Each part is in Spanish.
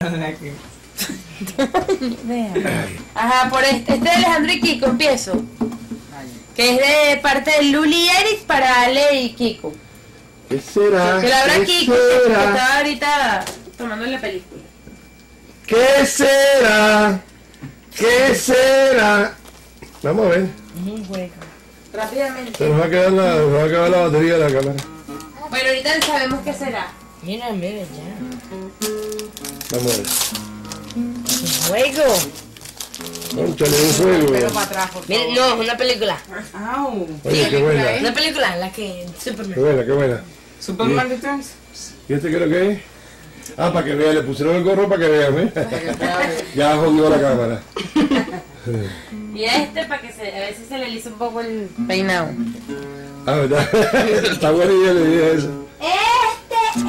Ajá, por este, este de Alejandro y Kiko empiezo. Que es de parte de Luli y Eric para Ale y Kiko. ¿Qué será? Que la habrá ¿Qué Kiko, que será? estaba ahorita tomando la película. ¿Qué será? ¿Qué será? Vamos a ver. Rápidamente. Se nos va a quedar la, se va a acabar la batería de la cámara. Bueno, ahorita sabemos qué será. Mira, mira, ya. Vamos a ver. Juego. Un juego. para atrás, por Mira, no, una película. Au. Oye, qué buena. Una película, la que Superman. Qué buena, qué buena. Superman Returns. ¿Y este qué es lo que es? Ah, para que vean, le pusieron el gorro para que vean, ¿eh? ya jodió la cámara. Y este para que se, a veces se le lisa un poco el peinado. Ah, ¿verdad? Está buena idea, le dije eso. Este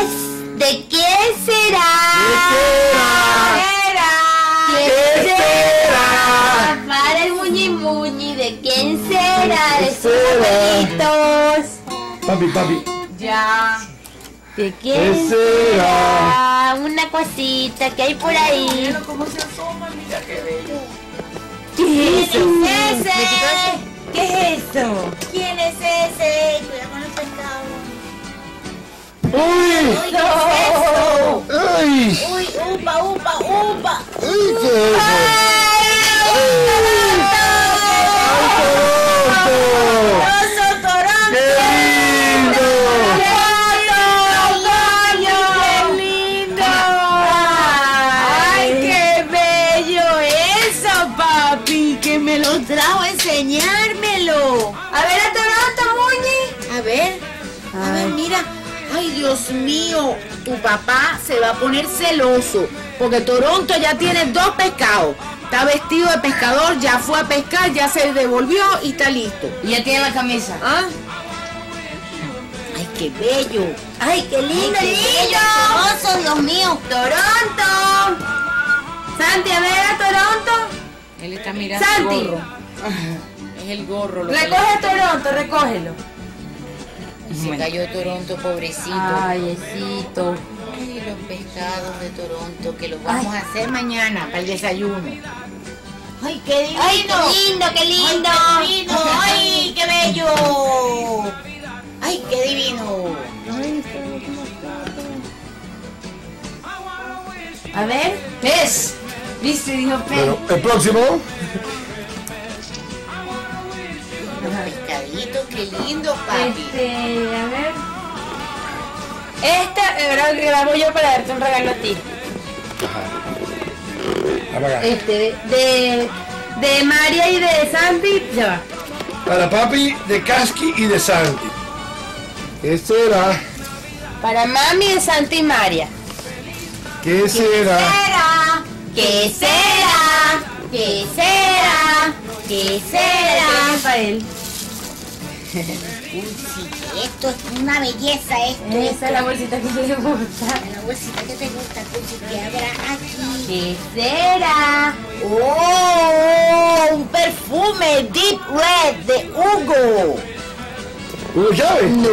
es. ¿De quién será? ¿Qué ¿Quién será? Para el muñi muñi, ¿de quién será? De sus será? abuelitos. Papi, papi. Ya. ¿De ¿Qué quién será? será? Una cosita que hay por ahí. Mira cómo se asoma, mira qué bello. ¿Qué es ¿Quién es ese? ¿Qué es eso? ¿Quién es ese? Me lo trajo a enseñármelo. A ver, a Toronto, Muñi. A ver, a ver, mira. Ay, Dios mío, tu papá se va a poner celoso porque Toronto ya tiene dos pescados. Está vestido de pescador, ya fue a pescar, ya se devolvió y está listo. Y ya tiene la camisa. ¿Ah? Ay, qué bello. Ay, qué lindo, Ay, qué bello. Oso, Dios mío. Toronto. Santi, a ver a Toronto. Él está mirando Santi. el gorro. Es el gorro. Lo Recoge a Toronto, recógelo. Y se cayó Toronto, pobrecito. Ayecito. Ay, los pescados de Toronto, que los vamos a hacer mañana para el desayuno. Ay, qué divino. Ay, qué lindo, qué lindo. Ay, qué divino. Ay, qué bello. Ay, qué divino. A ver. Dijo. Bueno, el próximo. Pescadito, qué lindo, papi. Este, a ver. Esta, ahora grabo yo para darte un regalo a ti. Apaga. Este, de, de, María y de Santi, ya va. Para papi de Kaski y de Santi. ¿Qué será? Para mami de Santi y María. ¿Qué será? Será. ¿Qué será? ¿Qué será? ¿Qué será? Para él. Uy, sí, esto es una belleza, esto. Esa es la bolsita que le gusta. La bolsita que te gusta, Cuchi, que habrá aquí. ¿Qué será? ¡Oh! Un perfume Deep Red de Hugo. ¿Hugo Chávez? No,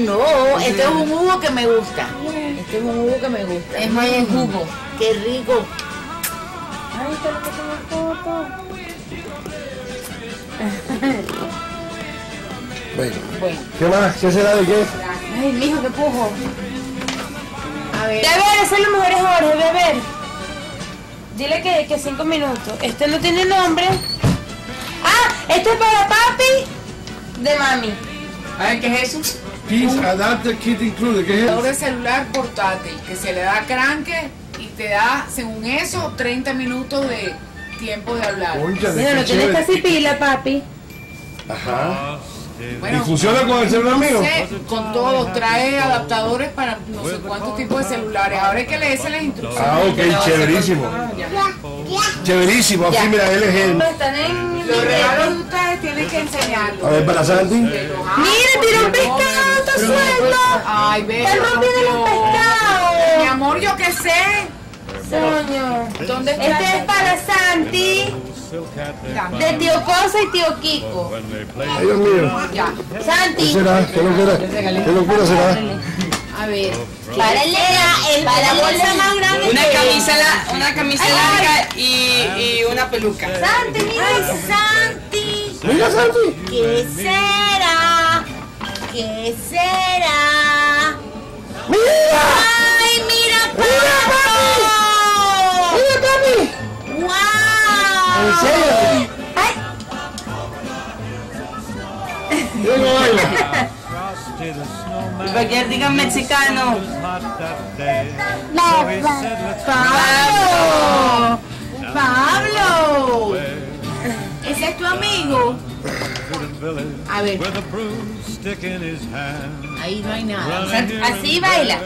no, este es un Hugo que me gusta. Este es un Hugo que me gusta. Es más en jugo. Qué rico. Ay, que foto. Bueno. Bueno. ¿Qué más? ¿Qué será de qué? Ay, mijo, qué pujo. A ver. De ver, ese es lo mejor es Jorge, de ver. Dile que, que cinco minutos. Este no tiene nombre. Ah, este es para papi de mami. A ver, ¿qué es eso? Peace Adapter Kit Included. ¿Qué es eso? de celular portátil que se le da cranque y te da, según eso, 30 minutos de tiempo de hablar. Mira, no tienes chévere. casi pila, papi. Ajá. ¿Y Bueno, funciona con el celular mío? sé, con todo, trae adaptadores para no sé cuántos tipos de celulares. Ahora hay que leerse las instrucciones. Ah, ok, chéverísimo. Chéverísimo. Así, mira, él es en Los regalos de ustedes tienen que enseñarlos. A ver, para Santi. Mira, tiró un pescado, está suelto. Ay, ve. Están rompiendo los Mi pescados. amor, yo qué sé. Coño. ¿Dónde está? Este es para Santi, de tío Cosa y tío Kiko. Ay, Dios mío. Ya. ¿Qué Santi, será? ¿Qué locura? ¿Qué locura será? A ver. para el, para la bolsa más grande Una camisa, la- una camisa larga y, y una peluca. Santi, mira, Santi. Mira, Santi. ¿Qué será? ¿Qué será? Mira. ¿En serio? Frosty the snowman Cualquier diga mexicano. ¡Pablo! ¡Pablo! ¿Ese es tu amigo? A ver. Ahí no hay nada. Así baila.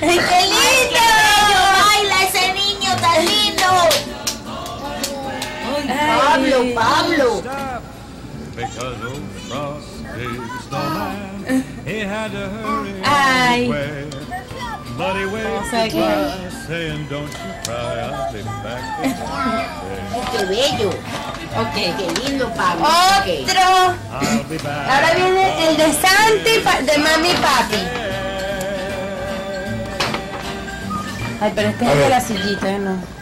¡Qué lindo! ¡Baila ese niño tan lindo! Pablo, Pablo. Stop, because old Frosty the snowman, he had to hurry Ay. Waved sea que- goodbye, saying, don't you cry, I'll be back again. ¡Qué bello! Ok. ¡Qué lindo, Pablo! Ok. Otro. Ahora viene el de Santi de mami y papi. Ay, pero este es de la sillita, ¿eh? no.